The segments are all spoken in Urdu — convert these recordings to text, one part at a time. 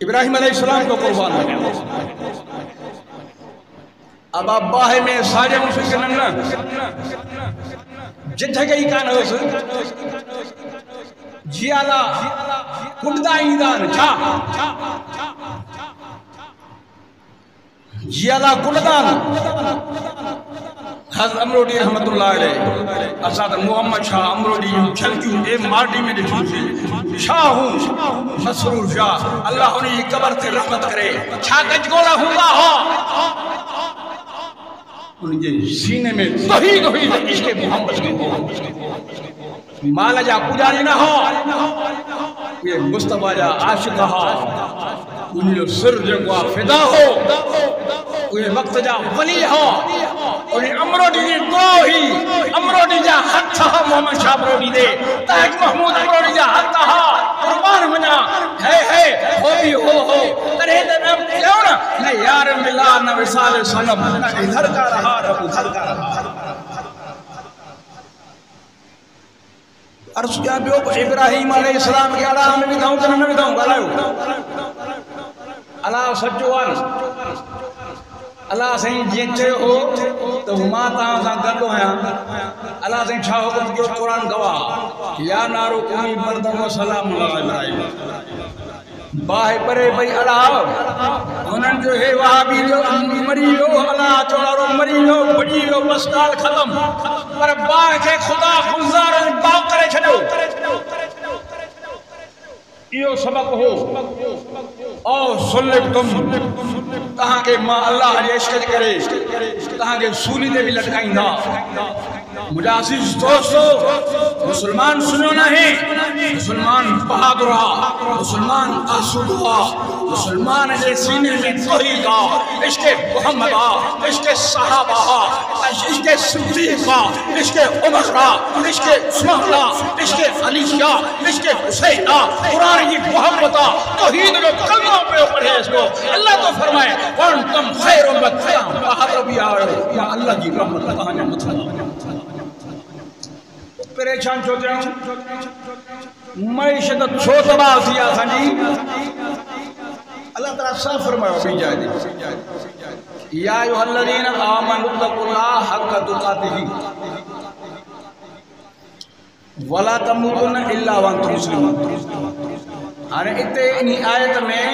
ابراہیم علیہ السلام کو قربان ہو اب آپ باہے میں ساجے مسلم نا۔ جتھے گئی کان ہوس جیالا، کنڈا ایندان چھا جیالا کنڈان حضرت امروڈی رحمت اللہ علیہ اساد محمد شاہ امروڈی چھلکیوں اے مارڈی میں دیکھوں سے شاہ ہوں مسرور شاہ اللہ انہیں قبر سے رحمت کرے چھا گج گولا ہوں ہو ان کے سینے میں توحید ہوئی عشق محمد کی مالا جا پجاری نہ ہو یہ مصطفیٰ جا عاشق ہو ان جو سر جو فدا ہو یہ وقت جا ولی ہو اور یہ امروڈی دی دوہی امروڈی جا حق ہو محمد شاہ امروڈی دے تاج محمود امروڈی جا حق ہو قربان منا ہے ہے ہو بھی ہو ہو کرے دے نام کیوں نا نہ یار ملا نہ وصال سنم نہ ادھر کا رہا نہ ادھر کا رہا عرض کیا بیو ابراہیم علیہ السلام کی اڑا ہمیں بھی داؤں کہ نہ بھی داؤں گلائیو اللہ سجوان اللہ سائیں جیئن چے ہو تو ماں تاں ساں گردو ہیں اللہ سائیں چھا حکم جو قرآن گواہ۔ یا نارو کمی بردم و سلام اللہ ابراہیم باہے پرے بھئی اللہ انہن جو ہے وہاں بھی جو مری ہو اللہ چوڑارو مری ہو بڑی ہو بس کال ختم۔ پر باہ کے خدا خزار باغ کرے چھڑو یہ سبق ہو۔ او سلک تم تہاں کے ماں اللہ علیہ عشق کرے تہاں کے سولی دے بھی لٹکائیں دا مجاسیز دوستو مسلمان سنو نہیں مسلمان بہادر ہا مسلمان آسود ہا مسلمان جے سینے میں توحید ہا عشق محمد ہا عشق صحابہ عشق صدیق ہا عشق عمر ہا عشق عثمان عشق علی شاہ عشق حسین ہا قرآن کی محبت ہا توحید جو کلمہ پہ اوپر ہے اس کو اللہ تو فرمائے وَانْتَمْ خَيْرُ مَتْفَيَا بہادر بھی آئے یا اللہ کی رحمت کہاں جا مطلب پریشان چھو جاؤں معیشت چھو تباہ تھی آسان جی۔ اللہ تعالیٰ صاف فرمائے بھی جائے دی یا ایوہ الذین آمن اتقوا اللہ حق تقاتہ ولا تموتن الا وانتم مسلمون۔ ہانے اتے انہی آیت میں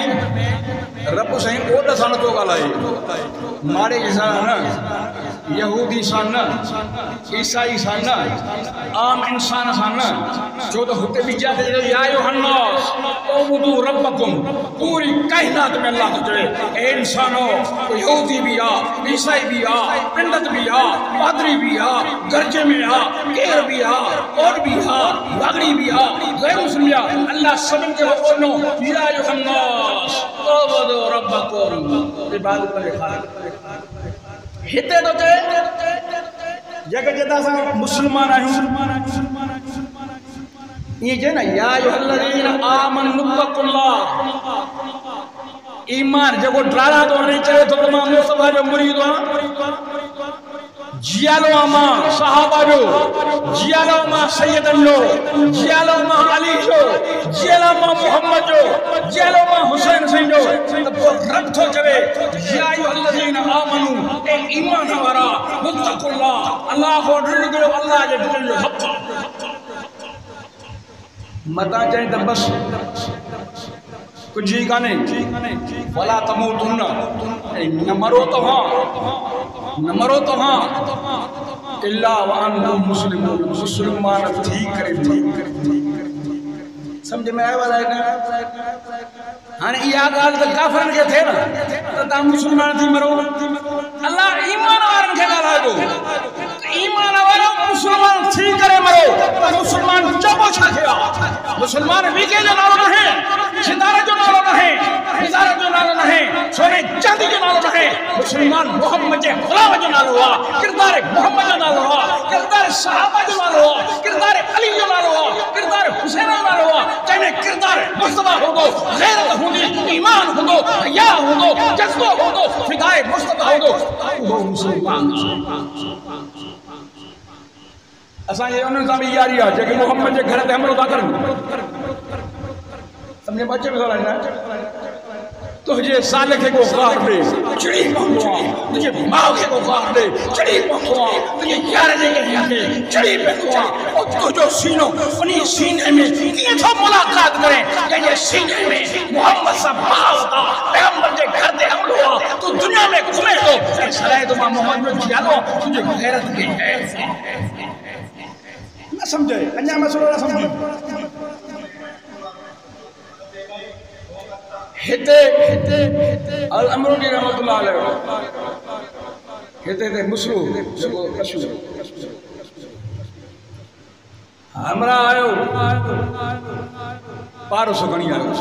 رب سائیں اوڈا سانا تو گالائے مارے جیسا نا۔ یہودی سانا عیسائی سانا عام انسان سانا جو تو ہوتے بھی جاتے ہیں، یا یوحناس اوبدو ربکم، پوری کائنات میں اللہ کو جڑے اے انسانوں یہودی بھی آ، عیسائی بھی آ پندت بھی آ، پادری بھی آ گرجے میں آ، کیر بھی آ، اور بھی آ لگڑی بھی آ۔ غیر مسلم آ اللہ سبن کے حقونوں یا یوحناس اوبدو ربکم، عبادت پر خالق۔ ہتے تو تے جگہ جتا سا مسلمان آئیں یہ جو نا یا ایوہ الذین آمن نبق اللہ ایمان جگہ ڈرانا تو نہیں چاہے تو تمام مصطفیٰ جو مرید ہاں جیالو آما صحابہ جو جیالو آما سیدن جو جیالو آما علی جو جیالو آما محمد جو جیالو آما حسین سن جو تب وہ رب تو جوے یا ایوہ الذین آمنو اے ایمان ہمارا متق اللہ اللہ کو ڈرن گلو اللہ جے ڈرن جو حق متا چاہیں تب بس کچھ ہی کانے ولا تموتن نہ مرو تو ہاں نہ مرو تو ہاں اللہ وانتم مسلمون مسلمان ٹھیک کرے ٹھیک کرے سمجھ میں آئے والا ہے نا؟ ہاں یہ گال تو کافرن کے تھے نا۔ تو تم مسلمان تھی مرو۔ اللہ ایمان وارن کے گال آئے دو ایمان وارن مسلمان تھی کرے مرو۔ مسلمان چوبو چھا کھیا مسلمان ویکے جو نالو نہیں ستارہ جو نالو نہیں ہزارہ جو نالو نہیں سونے چاندی جو نالو نہیں مسلمان محمد جے خلاف جو نالو ہوا کردار محمد جو نالو ہوا کردار صحابہ جو نالو ہوا کردار علی جو نالو ہوا کردار حسین جو نالو ہوا چاہے کردار مصطفیٰ ہو دو غیرت ہو ایمان ہو دو حیاء ہو دو جذبہ ہو دو فدائے مصطفیٰ ہو دو وہ مسلمان اساں یہ انہوں نے یاری آ جے محمد جے گھر تے ہمرو دا کرن۔ سمجھے بچے مثال ہے تجھے سالک کو خواہ دے چڑی پہنچوا تجھے ماں کے کو خواہ دے چڑی پہنچوا تجھے یار دے کے لیے چڑی پہنچوا اور تو جو سینوں انہی سینے میں کیے تھا ملاقات کریں؟ کہ یہ سینے میں محمد صاحب باز دا پیغمبر کے گھر دے ہم ہوا۔ تو دنیا میں گھومے تو۔ کہ سرائے تو ماں محمد میں جیا لو؟ تجھے غیرت کی ہے۔ نہ سمجھے۔ انیا مسئلہ نہ سمجھے۔ هتي ال امرودي رهمتلاهه اليه هتي تي مسئلو جيڪو ڪش همرا آيو پارس کڻي آيو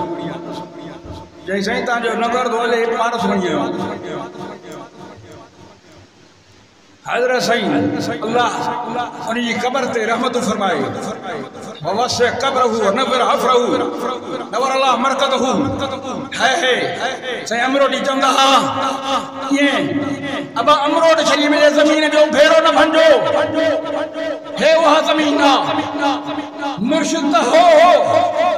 جنهن سائين توهان جو نگر ٿو هلي پارس کڻي آيو حضرت سعید اللہ انہی قبر تے رحمت فرمائے۔ ووسع قبرہ ونور حفرہ نور اللہ مرکدہ ہے ہے سعید امروڈی جنگہ۔ یہ ابا امروڈ شریف میں زمین جو بھیرو نہ بھنجو۔ ہے وہاں زمینہ مرشد ہو ہو ہو ہو۔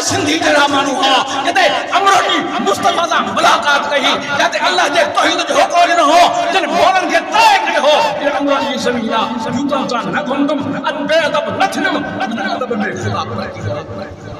سندھی جڑا مانو ہا جتے امرو دی مصطفیٰ سے ملاقات کہی۔ جتے اللہ جے توحید جو کول نہ ہو۔ جن بولن کے تائے کے ہو۔ اے امرو دی زمینا جوتا چا نہ گندم ان بے ادب نہ تھنم ادب میں خدا۔ پر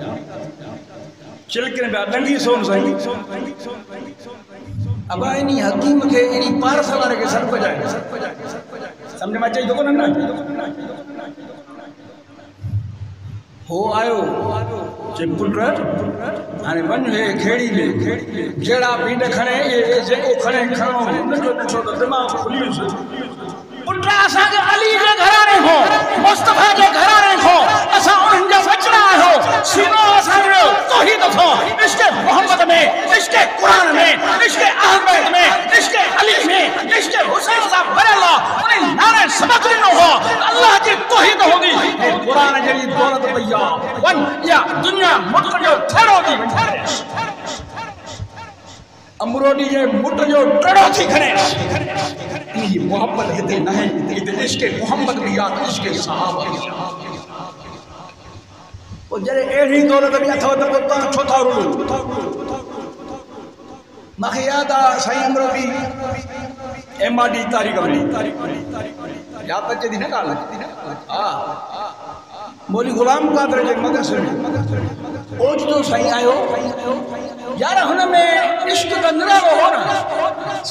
چلکنے بیاد لنگی سون سائیں ابا اینی حکیم کے اینی پار سالارے کے سر پہ جائے سمجھے میں چاہیے دکھو نمنا ہو آئے ہو جے پھل رہا ہے آنے بن جو ہے کھیڑی لے جیڑا پینے کھنے یہ جے کو کھنے کھنے ہوں دماغ کھلی ہوں سے پھل رہا ہے آسان کے علی کے گھرانے ہوں مصطفیٰ کے گھرانے ہوں آسان انجا سکتا ہو سیما آسان رہو تو ہی دکھو اس کے محمد میں اس کے قرآن میں اس کے احمد میں اس کے علی میں اس کے حسین اللہ بریلہ انہیں نعرے سمجھ لینو ہو اللہ کی تو ہی دکھو گی قرآن جلی دولت بیان ون یا دنیا مطلب جو تھیر ہوگی تھیرش امروڑی یہ مٹر جو ٹڑو تھی کھنیش یہ محمد ہیتے نہیں ہیتے عشق محمد بھی یاد عشق صحابہ وہ جلے ایڈی دولت بھی اتھو تو کتاں چھو تھا رو مخیادا سائی امرو بھی ایم آڈی تاریخ بھی یا پچے دینا کالا مولی غلام قادر جائے مگر سر اوچ تو سائی آئیو۔ یارا ہونا میں عشق کا نرہ ہو ہونا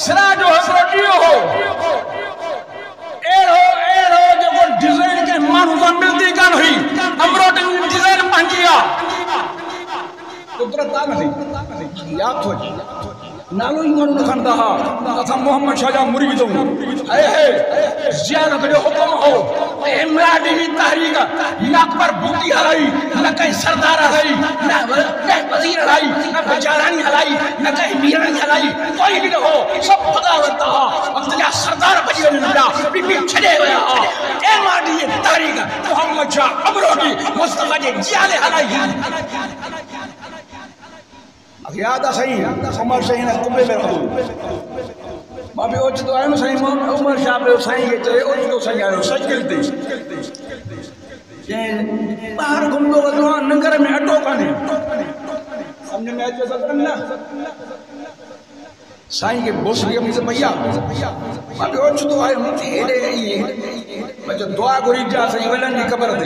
سرا جو حضرتیو جی ہو۔ ایر ہو ایر ہو جو کوئی ڈیزین کے مانوزہ ملتی کا نہیں امرو یاد تھو نالو ایمان انہوں نے کھندا ہا اسا محمد شاہ جاں مری دوں اے اے زیادہ کڑے حکم ہو۔ عمران دی تحریک نہ پر بھوٹی ہلائی، نہ کہیں سردار ہلائی، نہ کہیں وزیر ہلائی، نہ بجارانی ہلائی، نہ کہیں میرانی ہلائی۔ کوئی بھی نہ ہو، سب خدا ورتا ہا۔ اگلیا سردار بجی نے نڈا بی بی چھڑے ہویا ہا۔ اے ماڈی تحریک، محمد شاہ عمرو کی مصطفیٰ دی جیالے ہلائی۔ یاد صحیح عمر صحیح نہ کبے میں رہو۔ ما بھی اوچ تو ایم صحیح مام عمر شاہ پہ صحیح یہ چاہے اوچ تو صحیح ہے۔ سچ کلتے یہ باہر گم دو ودوا ہاں، نگر میں اٹو کنے سمجھ میں اچ سکتا نہ سائیں کے بوس کے مجھے بھیا ما اوچ تو ایم تھے دے یہ مجھے دعا گوری جا، صحیح ولن کی قبر دے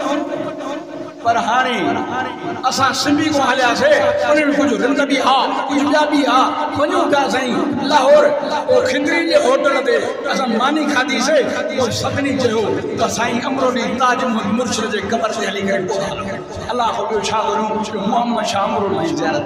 پر ہارے اسا سمبی کو ہلیا سے انہوں کچھ رند بھی آ کچھ بیا بھی آ ونجو پیا سائیں۔ لاہور او خندری جے ہوٹل تے اسا مانی کھادی سے، او سبنی چہو تا سائیں امرولی تاج مرشد جے قبر تے ہلی کرے اللہ کو چھا کروں محمد شاہ امرولی زیارت۔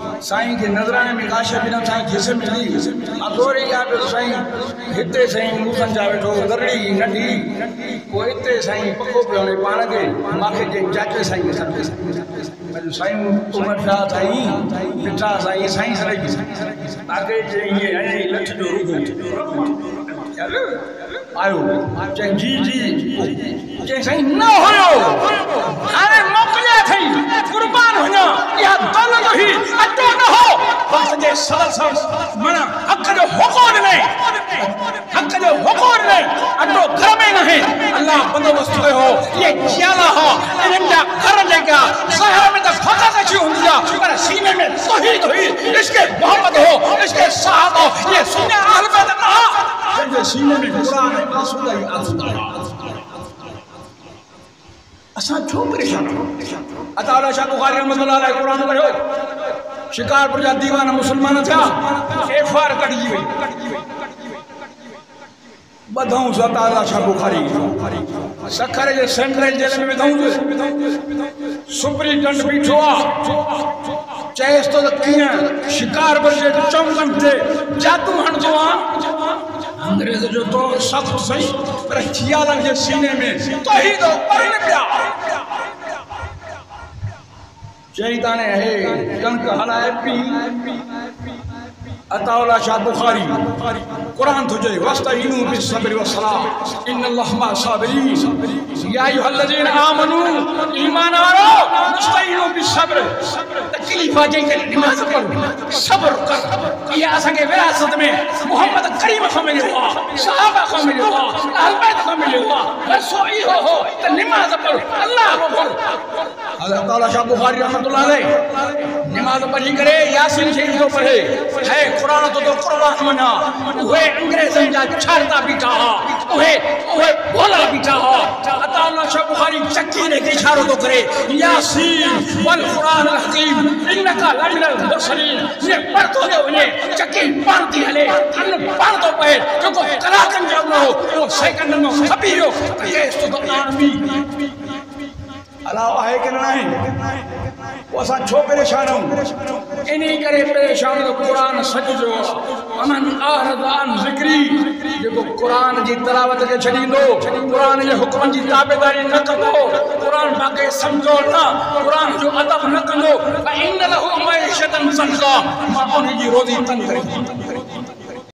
سائی کے نظرانے میں کاش بھی نہی ننڈی وہ چاہیے چاچے سائی میں سر آئے ہوئے چاہیں جی جی چاہیں سہیں نہ ہوئے آرے موکلے تھے قربان ہوئے یہ دل جو ہی اٹھو نہ ہو بخت جے صدر صاحب منا حق جو حقور نے حق جو حقور نے اٹھو گھر میں نہیں اللہ بندوست ہوئے ہو یہ جیالا ہو انڈا گھر لے گا سہر میں تک حقا دیکھی ہوں گیا پر سینے میں تو ہی تو ہی عشق محمد ہو عشق صحابہ یہ سینے آل بیدر نہ ہو شوفي اسان چھو پریشان عطا اللہ شاہ بخاری رحمۃ اللہ علیہ قرآن پڑھو شکار پر جا دیوان مسلمان تھا ایک فار کٹ جی ہوئی بدھوں سے عطا اللہ شاہ بخاری سکھر جے سینٹرل جیل میں بدھوں جو سپریٹنڈ بیٹھو چیس تو کیاں شکار پر جے چونکن تھے جاتو ہن جو انگریز جو تو سخت صحیح پر کیا لگ سینے میں توحید و پرن پیا چیتانے ہے کنک ہلائے پی اتاولا شاہ بخاری، قرآن تجھے وستعینو بسبر و سلام ان اللہ ما صابرین یا ایوہ اللذین آمنو، ایمان آرو مستعینو بسبر تکلیف آجائی کر نماز پر صبر کر۔ یہ آسنگے وراثت میں محمد قریب خمیل اللہ صحابہ خمیل اللہ اہل بیت خمیل اللہ بسوئی ہو ہو نماز پر اللہ پر حضرت اللہ شاہ بخاری رحمت اللہ علیہ نماز پڑھی کرے، یاسین شہید تو پڑھے ہے، قرآن تو تو قرآن منا اوہے انگریزن جا چھارتا بیٹا ہا اوہے اوہے بھولا بیٹا ہا عطا اللہ شاہ بخاری چکی نے کی اشارہ تو کرے۔ یاسین والقرآن الحقیم انکا لمن المرسلین۔ یہ پڑھ تو دے انہیں چکی پڑھ دی ہلے ان پڑھ تو پہے کیونکہ کلاکن جاؤنا ہو، وہ سیکنڈ میں خبی ہو یہ اس تو دنان علاو ہے کہ نہ وہ اسا چھو پریشان ہوں انہی کرے پریشان تو قرآن سچ جو، امن آہرد ذکری۔ جب قرآن جی تلاوت کے چھڑی دو، قرآن جی حکم جی تابداری نہ کرو، قرآن باقی سمجھو نہ، قرآن جو عدب نہ کرو، فَإِنَّ لَهُ مَيْشَتًا سَنْزَا مَا انہی جی روزی تندر